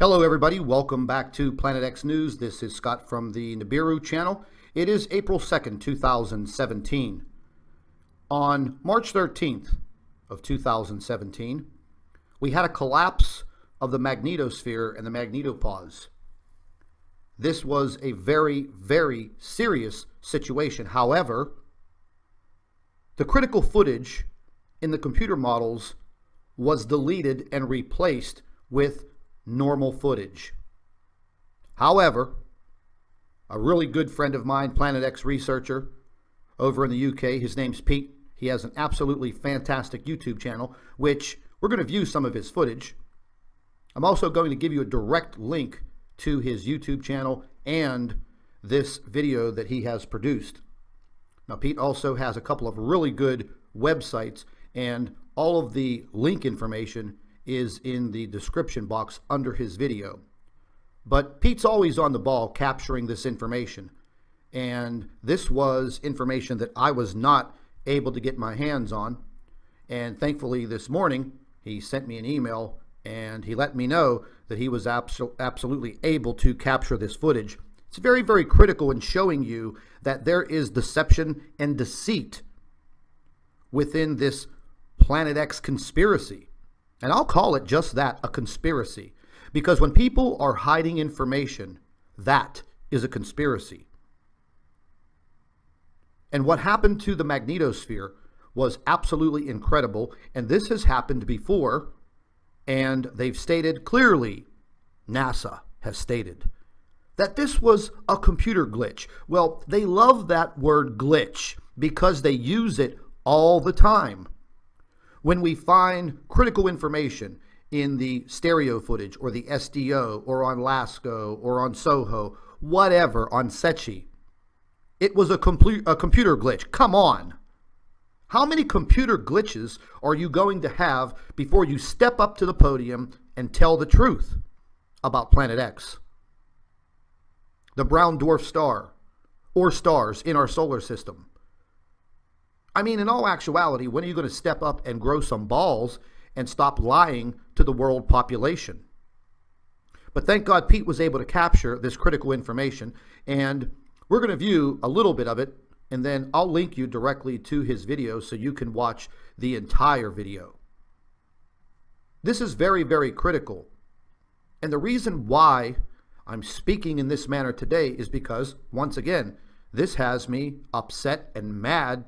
Hello, everybody. Welcome back to Planet X News. This is Scott from the Nibiru channel. It is April 2nd, 2017. On March 13th of 2017, we had a collapse of the magnetosphere and the magnetopause. This was a very, very serious situation. However, the critical footage in the computer models was deleted and replaced with normal footage. However, a really good friend of mine, Planet X researcher over in the UK, his name's Pete. He has an absolutely fantastic YouTube channel, which we're going to view some of his footage. I'm also going to give you a direct link to his YouTube channel and this video that he has produced. Now, Pete also has a couple of really good websites, and all of the link information is in the description box under his video. But Pete's always on the ball capturing this information. And this was information that I was not able to get my hands on. And thankfully, this morning, he sent me an email and he let me know that he was abso absolutely able to capture this footage. It's very, very critical in showing you that there is deception and deceit within this Planet X conspiracy. And I'll call it just that a conspiracy. Because when people are hiding information, that is a conspiracy. And what happened to the magnetosphere was absolutely incredible. And this has happened before. And they've stated clearly, NASA has stated, that this was a computer glitch. Well, they love that word glitch because they use it all the time when we find critical information in the stereo footage or the SDO or on Lasco or on Soho, whatever, on SECCHI, it was a, a computer glitch. Come on. How many computer glitches are you going to have before you step up to the podium and tell the truth about Planet X? The brown dwarf star, or stars in our solar system. I mean, in all actuality, when are you going to step up and grow some balls and stop lying to the world population? But thank God Pete was able to capture this critical information, and we're going to view a little bit of it, and then I'll link you directly to his video so you can watch the entire video. This is very, very critical. And the reason why I'm speaking in this manner today is because, once again, this has me upset and mad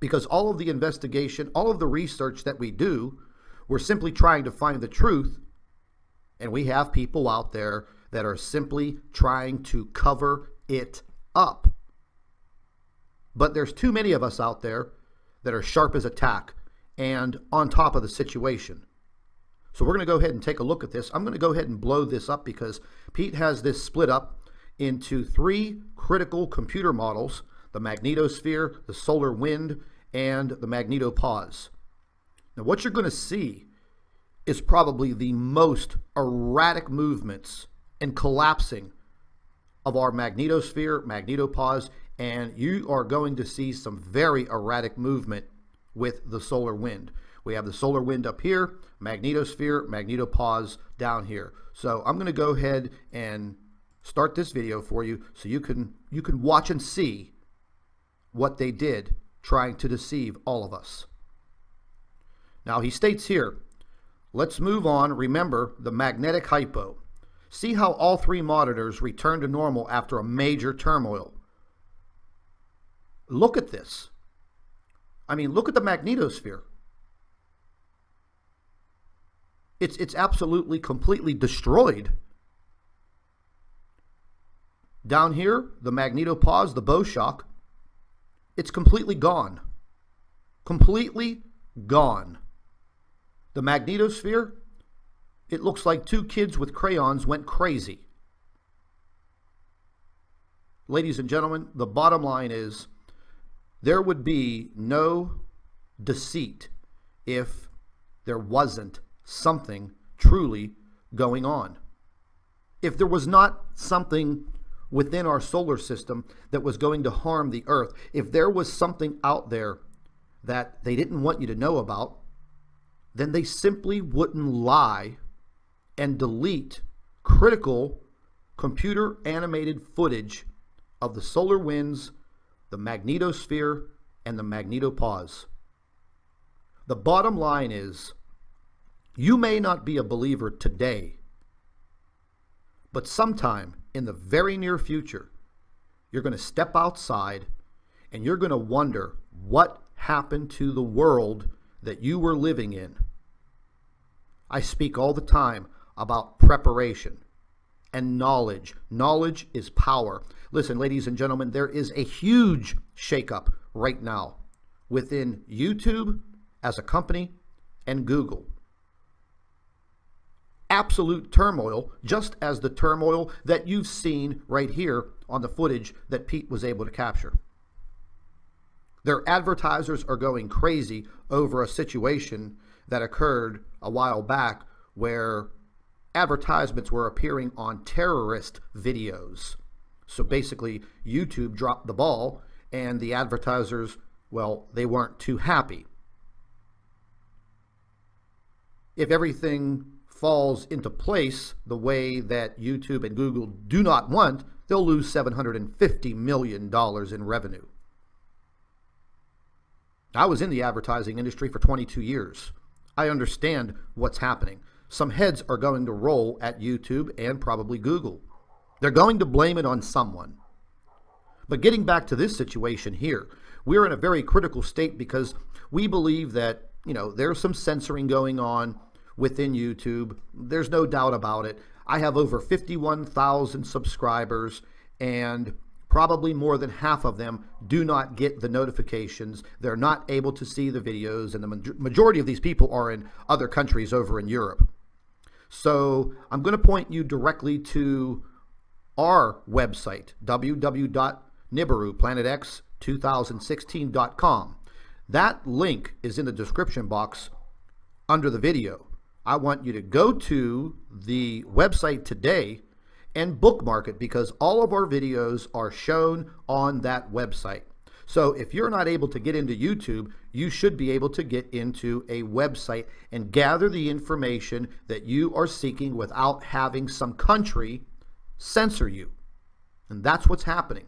because all of the investigation, all of the research that we do, we're simply trying to find the truth. And we have people out there that are simply trying to cover it up. But there's too many of us out there that are sharp as a tack and on top of the situation. So we're going to go ahead and take a look at this. I'm going to go ahead and blow this up because Pete has this split up into three critical computer models the magnetosphere, the solar wind, and the magnetopause. Now, what you're going to see is probably the most erratic movements and collapsing of our magnetosphere, magnetopause, and you are going to see some very erratic movement with the solar wind. We have the solar wind up here, magnetosphere, magnetopause down here. So I'm going to go ahead and start this video for you so you can you can watch and see what they did trying to deceive all of us. Now he states here, let's move on. Remember the magnetic hypo. See how all three monitors return to normal after a major turmoil. Look at this. I mean, look at the magnetosphere. It's, it's absolutely, completely destroyed. Down here, the magnetopause, the bow shock, it's completely gone. Completely gone. The magnetosphere, it looks like two kids with crayons went crazy. Ladies and gentlemen, the bottom line is there would be no deceit if there wasn't something truly going on. If there was not something within our solar system that was going to harm the Earth, if there was something out there that they didn't want you to know about, then they simply wouldn't lie and delete critical computer animated footage of the solar winds, the magnetosphere, and the magnetopause. The bottom line is you may not be a believer today, but sometime in the very near future, you're going to step outside and you're going to wonder what happened to the world that you were living in. I speak all the time about preparation and knowledge. Knowledge is power. Listen, ladies and gentlemen, there is a huge shakeup right now within YouTube as a company and Google. Absolute turmoil, just as the turmoil that you've seen right here on the footage that Pete was able to capture. Their advertisers are going crazy over a situation that occurred a while back where advertisements were appearing on terrorist videos. So basically, YouTube dropped the ball, and the advertisers, well, they weren't too happy. If everything falls into place the way that YouTube and Google do not want, they'll lose $750 million in revenue. I was in the advertising industry for 22 years. I understand what's happening. Some heads are going to roll at YouTube and probably Google. They're going to blame it on someone. But getting back to this situation here, we're in a very critical state because we believe that, you know, there's some censoring going on within YouTube. There's no doubt about it. I have over 51,000 subscribers and probably more than half of them do not get the notifications. They're not able to see the videos, and the majority of these people are in other countries over in Europe. So I'm going to point you directly to our website, www.nibiru2016.com. That link is in the description box under the video. I want you to go to the website today and bookmark it because all of our videos are shown on that website. So if you're not able to get into YouTube, you should be able to get into a website and gather the information that you are seeking without having some country censor you. And that's what's happening.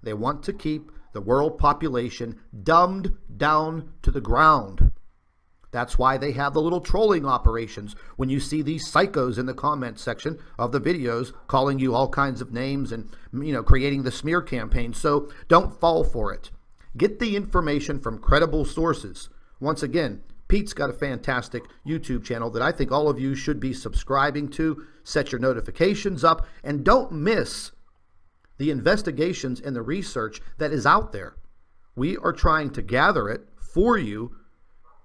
They want to keep the world population dumbed down to the ground. That's why they have the little trolling operations when you see these psychos in the comment section of the videos calling you all kinds of names and you know creating the smear campaign. So don't fall for it. Get the information from credible sources. Once again, Pete's got a fantastic YouTube channel that I think all of you should be subscribing to. Set your notifications up and don't miss the investigations and the research that is out there. We are trying to gather it for you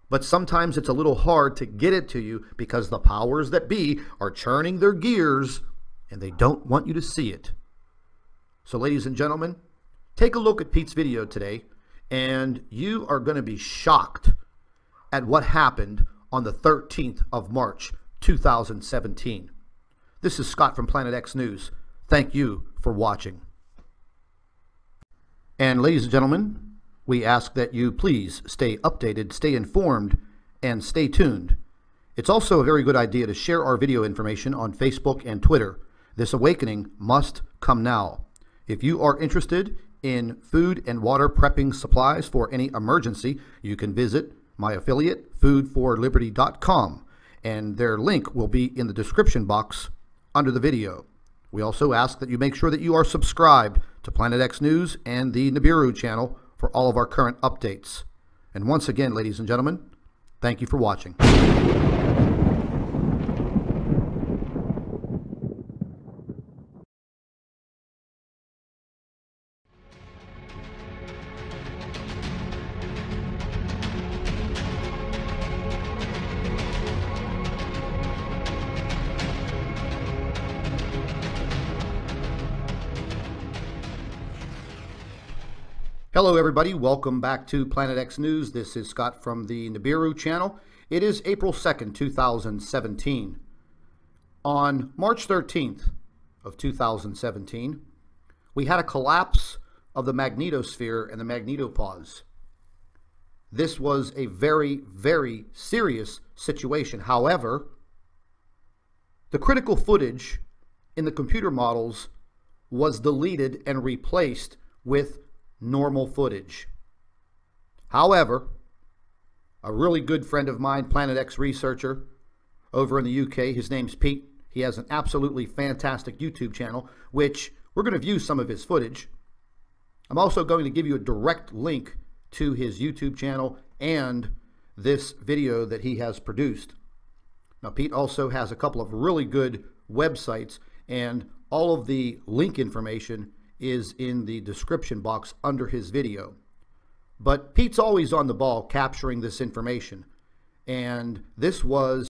but sometimes it's a little hard to get it to you because the powers that be are churning their gears and they don't want you to see it. So, ladies and gentlemen, take a look at Pete's video today, and you are going to be shocked at what happened on the 13th of March, 2017. This is Scott from Planet X News. Thank you for watching. And, ladies and gentlemen, we ask that you please stay updated, stay informed, and stay tuned. It's also a very good idea to share our video information on Facebook and Twitter. This awakening must come now. If you are interested in food and water prepping supplies for any emergency, you can visit my affiliate, foodforliberty.com, and their link will be in the description box under the video. We also ask that you make sure that you are subscribed to Planet X News and the Nibiru channel for all of our current updates. And once again, ladies and gentlemen, thank you for watching. Hello, everybody. Welcome back to Planet X News. This is Scott from the Nibiru channel. It is April 2nd, 2017. On March 13th of 2017, we had a collapse of the magnetosphere and the magnetopause. This was a very, very serious situation. However, the critical footage in the computer models was deleted and replaced with normal footage. However, a really good friend of mine, Planet X researcher over in the UK, his name's Pete. He has an absolutely fantastic YouTube channel, which we're going to view some of his footage. I'm also going to give you a direct link to his YouTube channel and this video that he has produced. Now, Pete also has a couple of really good websites, and all of the link information is in the description box under his video. But Pete's always on the ball capturing this information. And this was